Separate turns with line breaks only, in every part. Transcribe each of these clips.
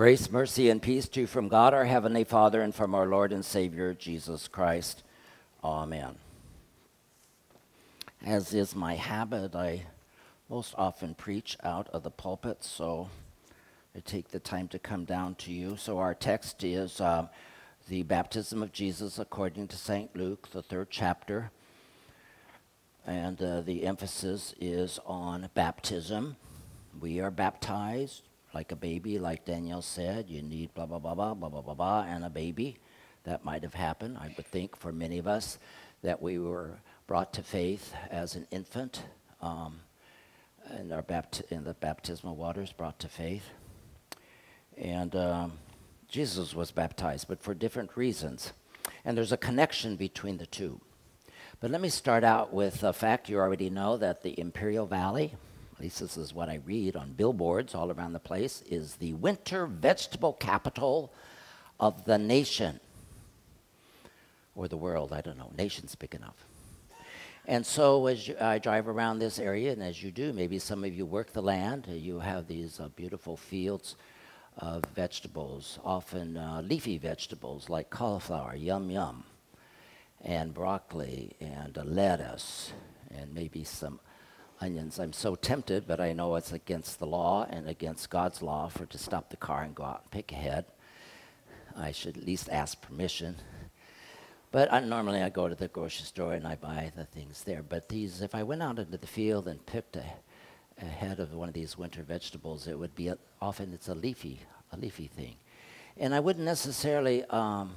Grace, mercy, and peace to you from God our Heavenly Father and from our Lord and Savior Jesus Christ. Amen. As is my habit, I most often preach out of the pulpit, so I take the time to come down to you. So our text is uh, the baptism of Jesus according to St. Luke, the third chapter. And uh, the emphasis is on baptism. We are baptized like a baby, like Daniel said. You need blah, blah, blah, blah, blah, blah, blah, blah, and a baby. That might have happened, I would think, for many of us, that we were brought to faith as an infant um, in, our bapt- in the baptismal waters, brought to faith. And um, Jesus was baptized, but for different reasons. And there's a connection between the two. But let me start out with a fact you already know that the Imperial Valley, least this is what I read on billboards all around the place, is the winter vegetable capital of the nation. Or the world, I don't know. Nation's big enough. And so, as you, I drive around this area, and as you do, maybe some of you work the land, uh, you have these uh, beautiful fields of vegetables, often uh, leafy vegetables like cauliflower, yum yum, and broccoli, and lettuce, and maybe some onions. I'm so tempted, but I know it's against the law and against God's law for to stop the car and go out and pick ahead. I should at least ask permission. But I, normally I go to the grocery store and I buy the things there. But these, if I went out into the field and picked a, a head of one of these winter vegetables, it would be a, often it's a leafy, a leafy thing, and I wouldn't necessarily um,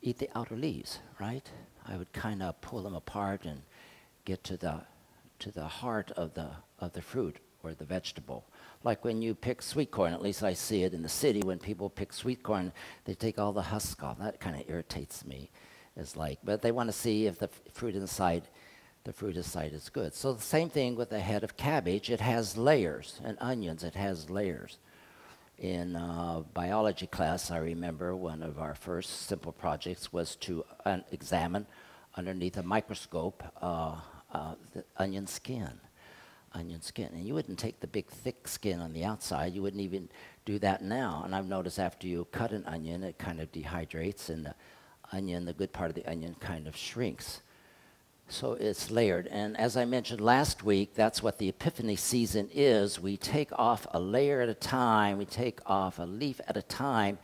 eat the outer leaves, right? I would kind of pull them apart and get to the to the heart of the of the fruit or the vegetable. Like when you pick sweet corn, at least I see it in the city. When people pick sweet corn, they take all the husk off. That kind of irritates me. It's like, but they want to see if the fruit inside, the fruit inside is good. So the same thing with a head of cabbage. It has layers, and onions. It has layers. In uh, biology class, I remember one of our first simple projects was to uh, examine underneath a microscope uh, uh, the onion skin. Onion skin. And you wouldn't take the big thick skin on the outside. You wouldn't even do that now. And I've noticed after you cut an onion, it kind of dehydrates, and the onion, the good part of the onion, kind of shrinks. So it's layered. And as I mentioned last week, that's what the Epiphany season is. We take off a layer at a time, we take off a leaf at a time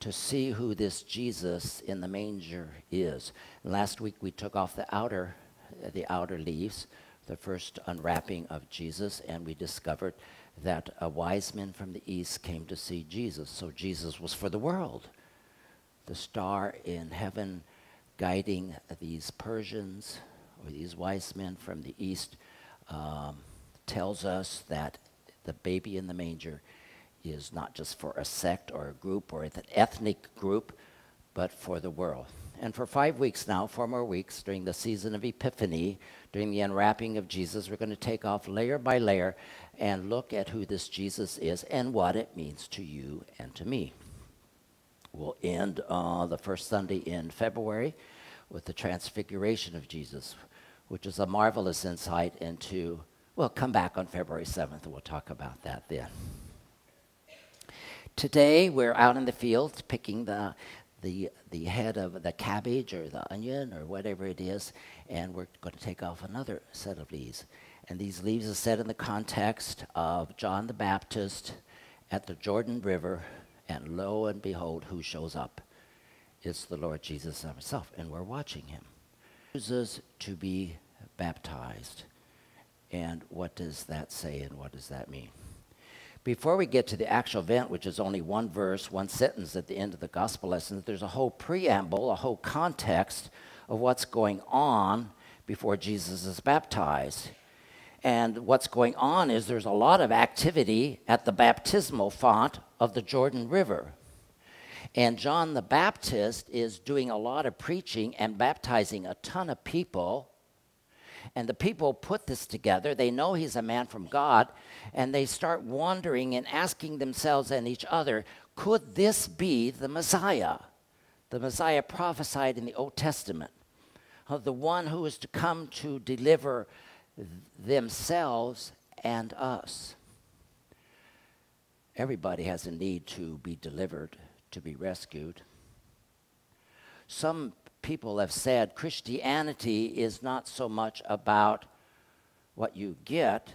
to see who this Jesus in the manger is. And last week we took off the outer the outer leaves, the first unwrapping of Jesus, and we discovered that a wise man from the east came to see Jesus. So Jesus was for the world. The star in heaven guiding these Persians or these wise men from the east um, tells us that the baby in the manger is not just for a sect or a group or an ethnic group, but for the world. And for five weeks now, four more weeks, during the season of Epiphany, during the unwrapping of Jesus, we're going to take off layer by layer and look at who this Jesus is and what it means to you and to me. We'll end uh, the first Sunday in February with the transfiguration of Jesus, which is a marvelous insight into, well, come back on February 7th and we'll talk about that then. Today, we're out in the field picking the, the, the head of the cabbage or the onion or whatever it is, and we're going to take off another set of leaves. And these leaves are set in the context of John the Baptist at the Jordan River, and lo and behold, who shows up? It's the Lord Jesus himself, and we're watching him. Chooses to be baptized. And what does that say, and what does that mean? Before we get to the actual event, which is only one verse, one sentence at the end of the gospel lesson, there's a whole preamble, a whole context of what's going on before Jesus is baptized. And what's going on is there's a lot of activity at the baptismal font of the Jordan River. And John the Baptist is doing a lot of preaching and baptizing a ton of people. And the people put this together. They know he's a man from God, and they start wondering and asking themselves and each other could this be the Messiah? The Messiah prophesied in the Old Testament, of the one who is to come to deliver themselves and us. everybody has a need to be delivered, to be rescued. Some people have said Christianity is not so much about what you get.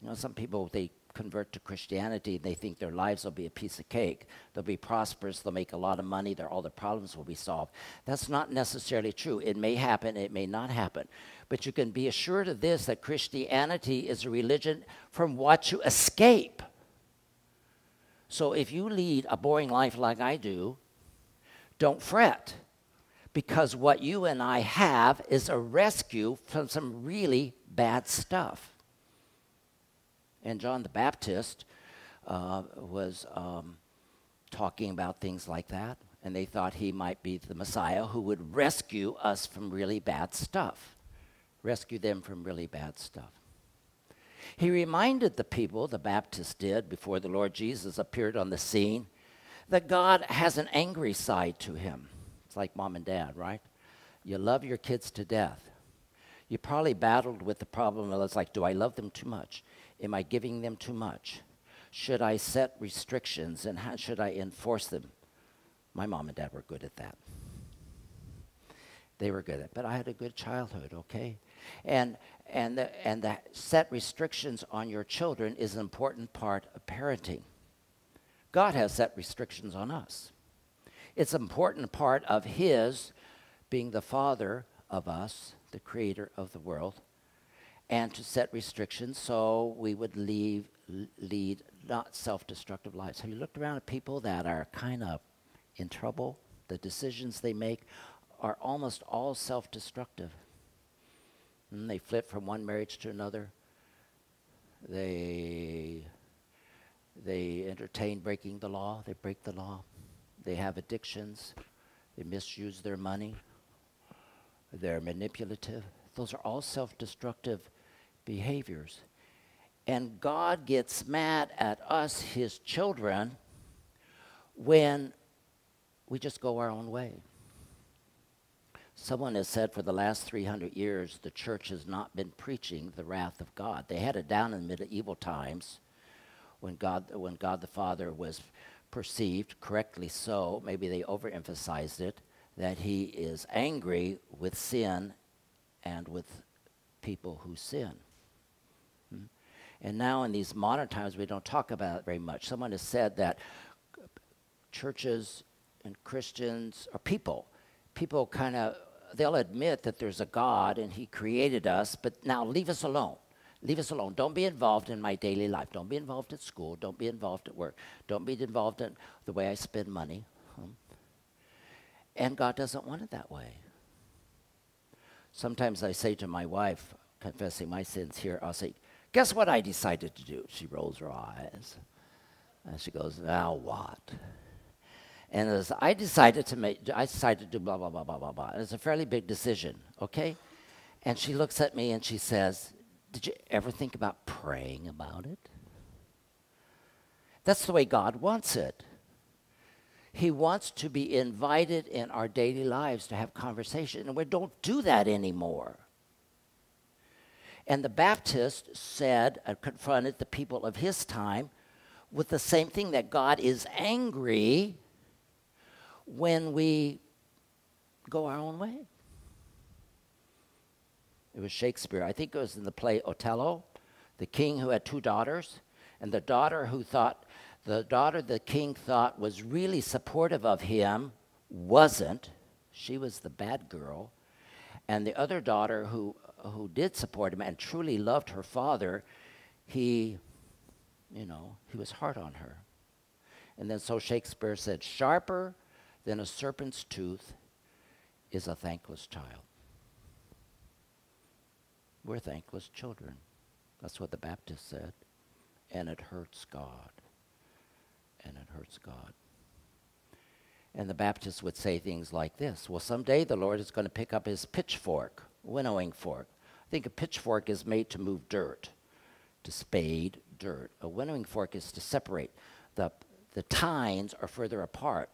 You know, some people, they convert to Christianity, and they think their lives will be a piece of cake. They'll be prosperous, they'll make a lot of money, all their problems will be solved. That's not necessarily true. It may happen, it may not happen. But you can be assured of this that Christianity is a religion from what you escape. So if you lead a boring life like I do, don't fret. Because what you and I have is a rescue from some really bad stuff. And John the Baptist uh, was um, talking about things like that, and they thought he might be the Messiah who would rescue us from really bad stuff, rescue them from really bad stuff. He reminded the people, the Baptist did, before the Lord Jesus appeared on the scene, that God has an angry side to him. It's like mom and dad, right? You love your kids to death. You probably battled with the problem of it's like, do I love them too much? Am I giving them too much? Should I set restrictions and how should I enforce them? My mom and dad were good at that. They were good at it. But I had a good childhood, okay? And and the, and the set restrictions on your children is an important part of parenting. God has set restrictions on us. It's an important part of His being the Father of us, the Creator of the world, and to set restrictions so we would leave, lead not self destructive lives. Have you looked around at people that are kind of in trouble? The decisions they make are almost all self destructive. And hmm, they flip from one marriage to another. They, they entertain breaking the law, they break the law. They have addictions, they misuse their money, they're manipulative. Those are all self destructive behaviors. And God gets mad at us, his children, when we just go our own way. Someone has said for the last 300 years the church has not been preaching the wrath of God. They had it down in medieval times when God, when God the Father was perceived, correctly so, maybe they overemphasized it, that he is angry with sin and with people who sin. Hmm? And now in these modern times, we don't talk about it very much. Someone has said that churches and Christians, or people, people kind of, they'll admit that there's a God and He created us, but now leave us alone. Leave us alone. Don't be involved in my daily life. Don't be involved at school. Don't be involved at work. Don't be involved in the way I spend money. Hmm. And God doesn't want it that way. Sometimes I say to my wife, confessing my sins here, I'll say, Guess what I decided to do? She rolls her eyes. And she goes, Now what? And as I decided to make, I decided to do blah, blah, blah, blah, blah, blah. And it's a fairly big decision, okay? And she looks at me and she says, Did you ever think about praying about it? That's the way God wants it. He wants to be invited in our daily lives to have conversation, and we don't do that anymore. And the Baptist said and confronted the people of his time with the same thing that God is angry when we go our own way. It was Shakespeare. I think it was in the play Othello, the king who had two daughters, and the daughter who thought, the daughter the king thought was really supportive of him wasn't. She was the bad girl. And the other daughter who who did support him and truly loved her father, he, you know, he was hard on her. And then so Shakespeare said, sharper than a serpent's tooth is a thankless child. We're thankless children. That's what the Baptist said. And it hurts God. And it hurts God. And the Baptist would say things like this Well, someday the Lord is going to pick up his pitchfork, winnowing fork, I think a pitchfork is made to move dirt, to spade dirt. A winnowing fork is to separate. The, the tines are further apart.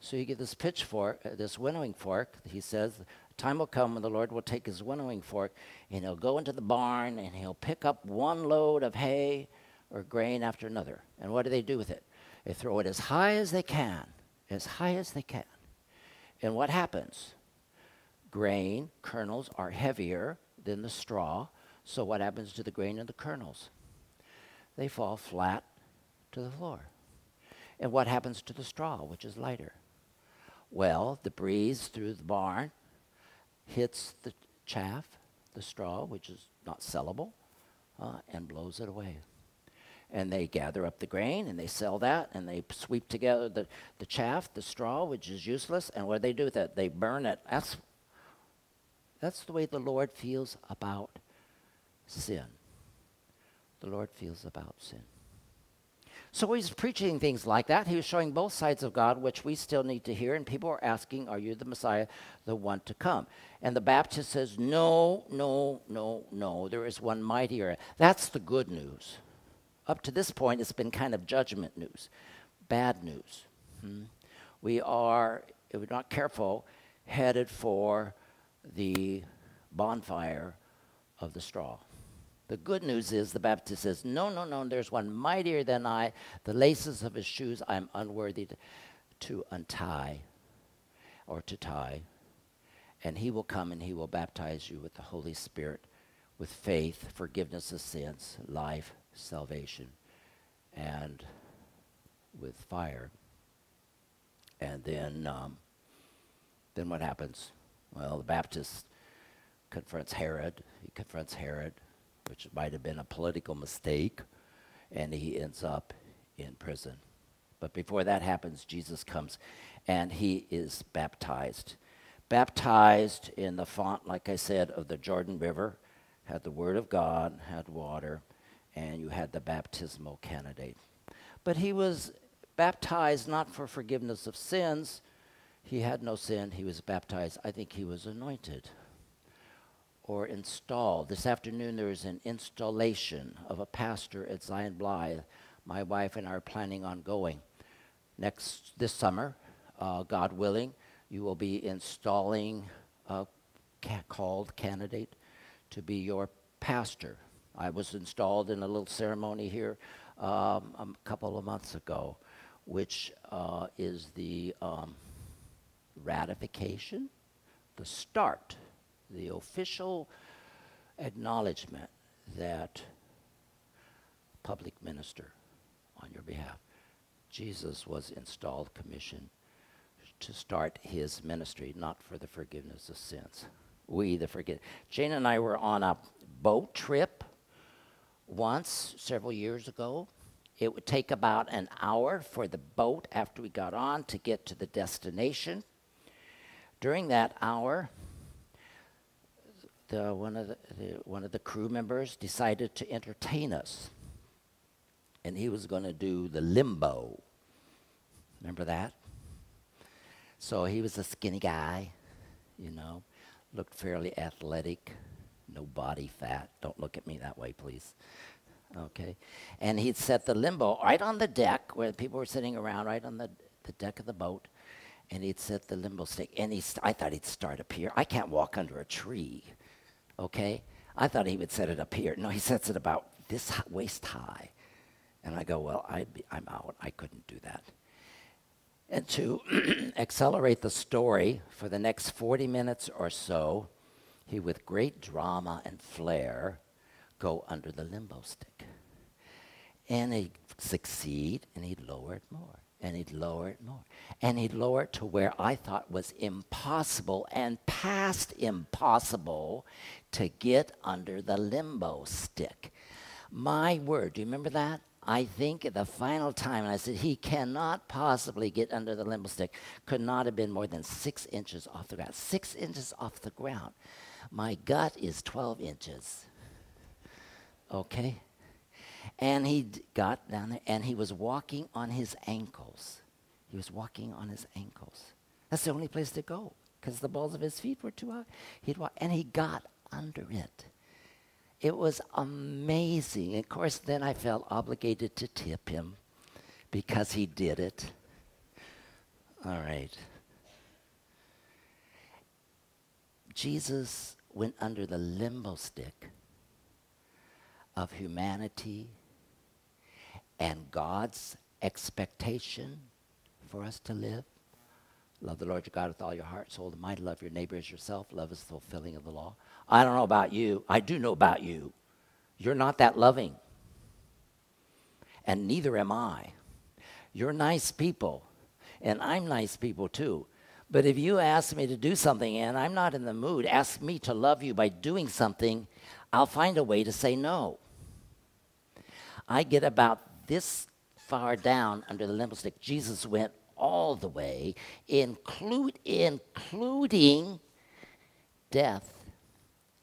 So you get this pitchfork, uh, this winnowing fork, he says, time will come when the Lord will take his winnowing fork and he'll go into the barn and he'll pick up one load of hay or grain after another. And what do they do with it? They throw it as high as they can, as high as they can. And what happens? Grain kernels are heavier than the straw. So what happens to the grain and the kernels? They fall flat to the floor. And what happens to the straw, which is lighter? Well, the breeze through the barn hits the chaff, the straw, which is not sellable, uh, and blows it away. And they gather up the grain and they sell that and they sweep together the, the chaff, the straw, which is useless. And what do they do with it? They burn it. That's, that's the way the Lord feels about sin. The Lord feels about sin. So he's preaching things like that. He was showing both sides of God, which we still need to hear. And people are asking, Are you the Messiah, the one to come? And the Baptist says, No, no, no, no. There is one mightier. That's the good news. Up to this point, it's been kind of judgment news, bad news. Hmm? We are, if we're not careful, headed for the bonfire of the straw. The good news is the Baptist says, No, no, no, there's one mightier than I. The laces of his shoes I'm unworthy to, untie or to tie. And he will come and he will baptize you with the Holy Spirit, with faith, forgiveness of sins, life, salvation, and with fire. And then, um, then what happens? Well, the Baptist confronts Herod. He confronts Herod which might have been a political mistake, and he ends up in prison. But before that happens, Jesus comes and he is baptized. Baptized in the font, like I said, of the Jordan River, had the Word of God, had water, and you had the baptismal candidate. But he was baptized not for forgiveness of sins. He had no sin. He was baptized. I think he was anointed or installed. This afternoon there is an installation of a pastor at Zion Blythe. My wife and I are planning on going. Next, this summer, uh, God willing, you will be installing a ca- called candidate to be your pastor. I was installed in a little ceremony here um, a couple of months ago, which uh, is the um, ratification, the start the official acknowledgement that public minister on your behalf. Jesus was installed, commissioned to start his ministry, not for the forgiveness of sins. We, the forget. Jane and I were on a boat trip once several years ago. It would take about an hour for the boat after we got on to get to the destination. During that hour, the, one, of the, the, one of the crew members decided to entertain us. And he was going to do the limbo. Remember that? So he was a skinny guy, you know, looked fairly athletic, no body fat. Don't look at me that way, please. Okay. And he'd set the limbo right on the deck where people were sitting around, right on the, the deck of the boat. And he'd set the limbo stick. And he I thought he'd start up here. I can't walk under a tree okay? I thought he would set it up here. No, he sets it about this waist high. And I go, well, i am out. I couldn't do that. And to accelerate the story for the next 40 minutes or so, he, with great drama and flair, go under the limbo stick. And he'd succeed, and he'd lower it more and he'd lower it more. And he'd lower it to where I thought was impossible and past impossible to get under the limbo stick. My word, do you remember that? I think the final time, and I said, he cannot possibly get under the limbo stick, could not have been more than six inches off the ground. Six inches off the ground. My gut is 12 inches. Okay? And he got down there and he was walking on his ankles. He was walking on his ankles. That's the only place to go because the balls of his feet were too high. He'd walk, and he got under it. It was amazing. Of course, then I felt obligated to tip him because he did it. All right. Jesus went under the limbo stick of humanity and God's expectation for us to live. Love the Lord your God with all your heart, soul, and mind. Love your neighbor as yourself. Love is the fulfilling of the law. I don't know about you. I do know about you. You're not that loving. And neither am I. You're nice people. And I'm nice people too. But if you ask me to do something and I'm not in the mood, ask me to love you by doing something, I'll find a way to say no. I get about this far down under the limbo stick. Jesus went all the way, include, including death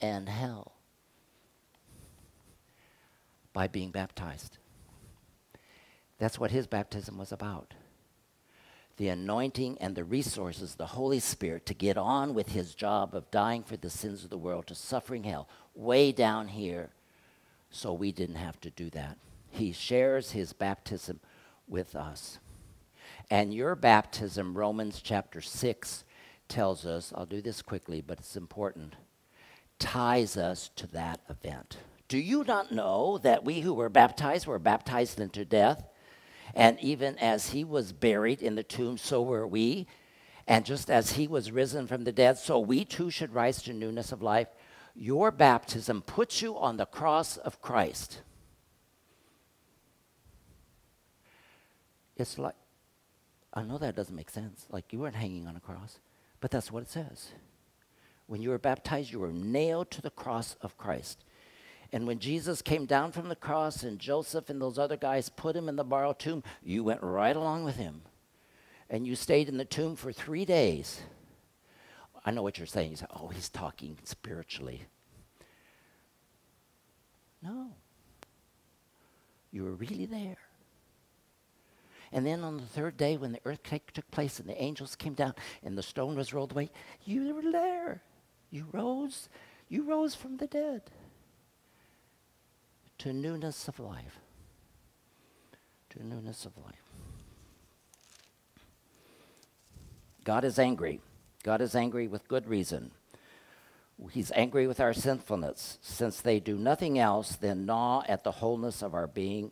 and hell, by being baptized. That's what his baptism was about. The anointing and the resources, the Holy Spirit, to get on with his job of dying for the sins of the world, to suffering hell, way down here, so we didn't have to do that. He shares his baptism with us. And your baptism, Romans chapter 6, tells us, I'll do this quickly, but it's important, ties us to that event. Do you not know that we who were baptized were baptized into death? And even as he was buried in the tomb, so were we. And just as he was risen from the dead, so we too should rise to newness of life. Your baptism puts you on the cross of Christ. It's like, I know that doesn't make sense. Like you weren't hanging on a cross, but that's what it says. When you were baptized, you were nailed to the cross of Christ. And when Jesus came down from the cross and Joseph and those other guys put him in the borrowed tomb, you went right along with him. And you stayed in the tomb for three days. I know what you're saying. You say, oh, he's talking spiritually. No. You were really there. And then on the third day, when the earthquake took place and the angels came down and the stone was rolled away, you were there. You rose. You rose from the dead to newness of life. To newness of life. God is angry. God is angry with good reason. He's angry with our sinfulness, since they do nothing else than gnaw at the wholeness of our being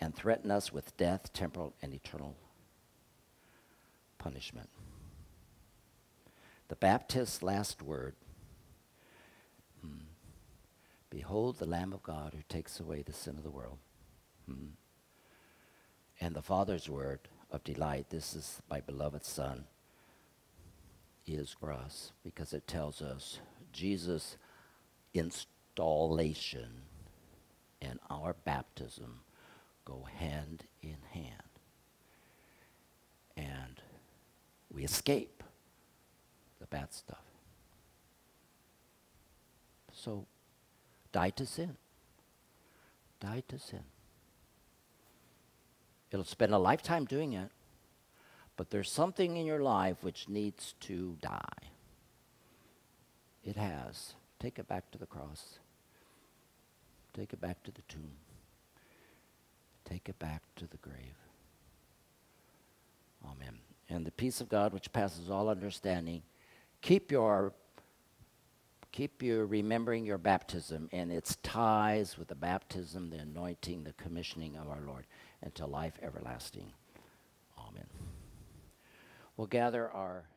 and threaten us with death, temporal, and eternal punishment. The Baptist's last word hmm, Behold the Lamb of God who takes away the sin of the world. Hmm. And the Father's word of delight this is my beloved Son is for us because it tells us Jesus' installation and our baptism go hand in hand. And we escape the bad stuff. So, die to sin. Die to sin. It'll spend a lifetime doing it, but there's something in your life which needs to die. It has. Take it back to the cross. Take it back to the tomb. Take it back to the grave. Amen. And the peace of God, which passes all understanding, keep your keep you remembering your baptism and its ties with the baptism, the anointing, the commissioning of our Lord, until life everlasting. We'll gather our